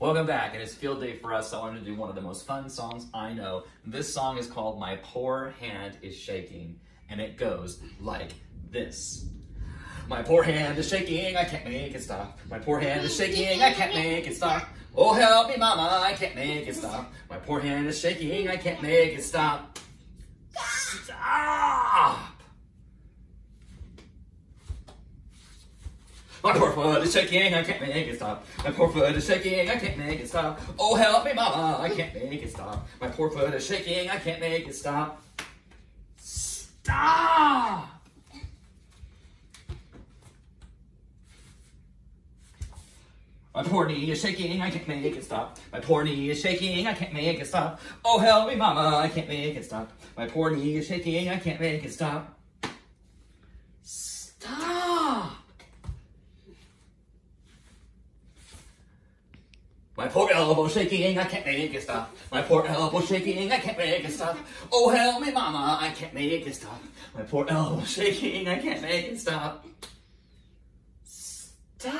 Welcome back. and It is field day for us. I wanted to do one of the most fun songs I know. This song is called My Poor Hand is Shaking, and it goes like this. My poor hand is shaking, I can't make it stop. My poor hand is shaking, I can't make it stop. Oh, help me, mama, I can't make it stop. My poor hand is shaking, I can't make it. Stop! My poor foot is shaking, I can't make it stop. My poor foot is shaking, I can't make it stop. Oh, help me, mama, I can't make it stop. My poor foot is shaking, I can't make it stop. Stop! My poor knee is shaking, I can't make it stop. My poor knee is shaking, I can't make it stop. Oh, help me, mama, I can't make it stop. My poor knee is shaking, I can't make it stop. Stop! My poor elbow shaking, I can't make it stop. My poor elbow shaking, I can't make it stop. Oh, help me, mama, I can't make it stop. My poor elbow shaking, I can't make it stop. Stop!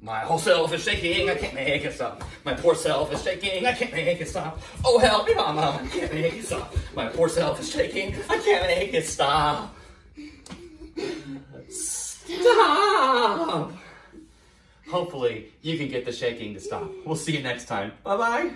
My whole self is shaking, I can't make it stop. My poor self is shaking, I can't make it stop. Oh, help me, mama, I can't make it stop. My poor self is shaking, I can't make it stop. Stop! Hopefully, you can get the shaking to stop. We'll see you next time. Bye-bye.